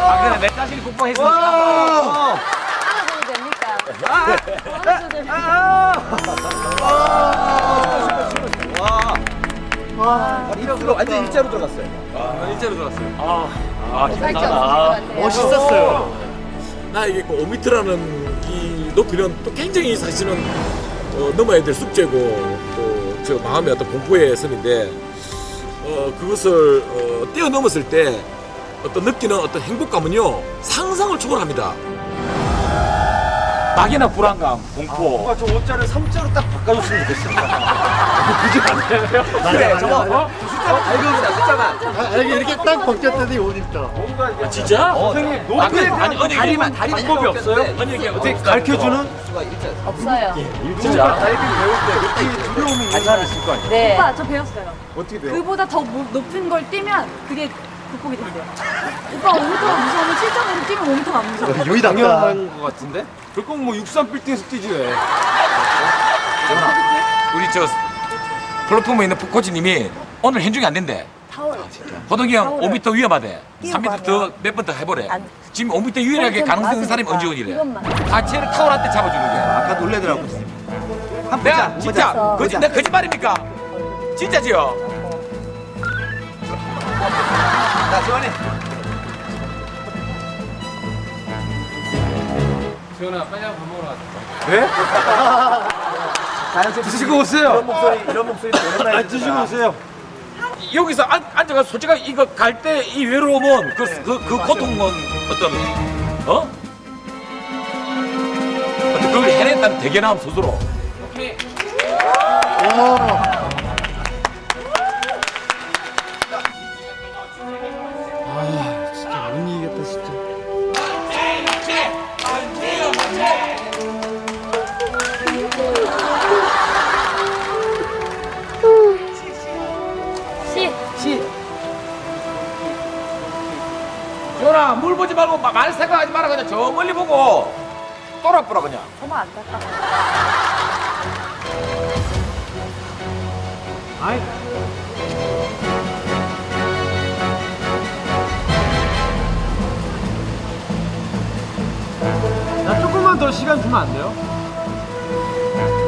아 그래 내 자신이 국뽕했으니까 안아줘도 됩니까? 안아줘도 됩니까? 이거 완전 일자로 들어갔어요. 일자로 들어갔어요 아 살짝 없을 것 같아요. 멋있었어요. 나 이게 그 5m라는 이 높이는 또 굉장히 사실은 어, 넘어야 될 숙제고 또저 마음의 어떤 공포의 선인데 어, 그것을 어, 뛰어넘었을 때 어떤 느끼는 어떤 행복감은요 상상을 초월합니다. 막연한 불안감 공포 뭔가 저 5자를 3자로 딱 바꿔줬으면 좋겠어요. 그래 저거 어? 숫자만 발견이다, 숫자만. 아, 이렇게 이렇게 딱 벗겼더니 옷 입더라. 뭔가 이게 진짜? 선생님, 아, 높이 그래, 아니, 아니, 다리만, 다리 방법이 없어요? 아니, 이게 어떻게 어떻게 가르쳐주는? 없어요. 진짜 다이빙 배울 때 높이 두려움이 관사를 쓸거 아니야 네. 오빠 저 배웠어요. 어떻게 돼요? 그보다 더 모- 높은 걸 뛰면 그게 극복이 된대요. 오빠 5m가 무서우면 7.5로 뛰면 5m가 안 무서워. 요이 닭다. 당연한 것 같은데? 그럼 뭐63 빌딩에서 뛰지 왜? 우리 저 플랫폼에 있는 코치님이 오늘 현중이 안 된대 타월. 호동이 형 5m 위험하대 3m 더몇 번 더 해보래 지금 5m 유일하게 가능성 있는 사람이 언지훈이래 이것만. 하체를 타월한테 잡아주는 게 아까 놀래더라고. 한 내가 보자. 진짜 보자. 거짓 내 거짓말입니까? 진짜지요? 자, 지원이. 네? 자연스럽게 드시고 오세요. 이런 목소리, 이런 목소리 오랜만에 드시고 오세요. 여기서 앉, 앉아가 솔직히 이거 갈 때 이 외로움은 그, 그, 그 고통은 어떤 어? 어떤 그걸 해냈다는 대견함 스스로 진짜 말고 마- 많이 생각하지 마라 그냥 저 멀리 보고 돌아보라 그냥 정말 안 닦아. 나 조금만 더 시간 주면 안 돼요?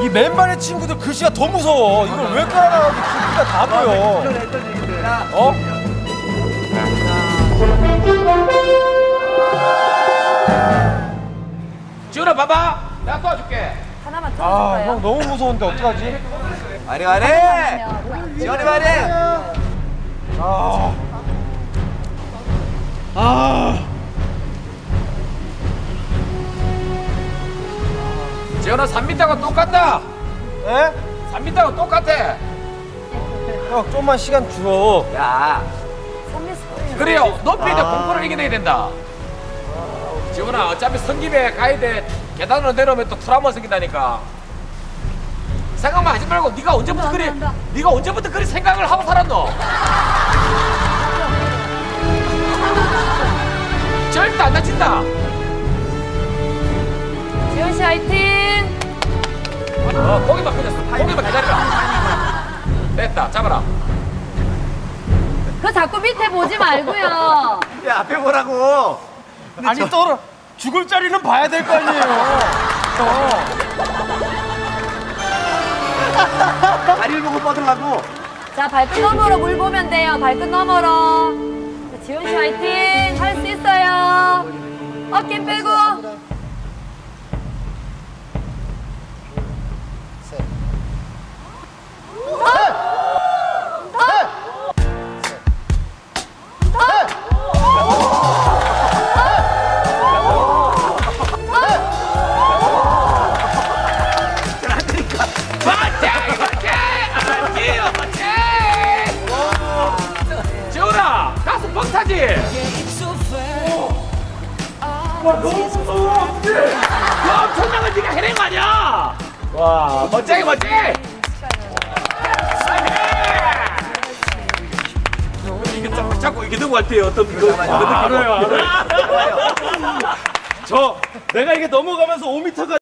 이 맨발의 친구들 글씨가 더 무서워. 이걸 왜 깔아놔가지고 글씨가 다 보여. 어? 봐봐 내가 도와줄게 하나만 아? 형 너무 무서운데 어떡하지? 말해 말해. 지원이 말해. 아. 아. 지원아 3m가 똑같다 에? 3m가 똑같아 형, 좀만 시간 줘. 야. 그래요 높이에 대해 공포를 이겨내야 된다 지원아 어차피 성김에 가야 돼 계단으로 내려오면 또 트라우마 생긴다니까 생각만 하지 말고 네가 언제부터 그리 한다. 네가 언제부터 그리 생각을 하고 살았노 절대 안 다친다 지훈 씨 화이팅. 어, 고기만 그렸어 고기만 기다려라 됐다 잡아라 그 자꾸 밑에 보지 말고요. 야, 앞에 보라고. 아니, 떨어. 죽을 자리는 봐야 될 거 아니에요. 다리를 보고 뻗으려고. 자 발끝 너머로 물 보면 돼요. 발끝 너머로. 자, 지훈 씨 화이팅. 할 수 있어요. 어깨 빼고. 와 너무 무서워 그 엄청난 걸 네가 해낸 거 아니야? 와 멋쟁이 멋쟁이. 이게 자- 자꾸 이게 넘어갈 때 어떤 그 알아요, 알아요. 저 내가 이게 넘어가면서 5m가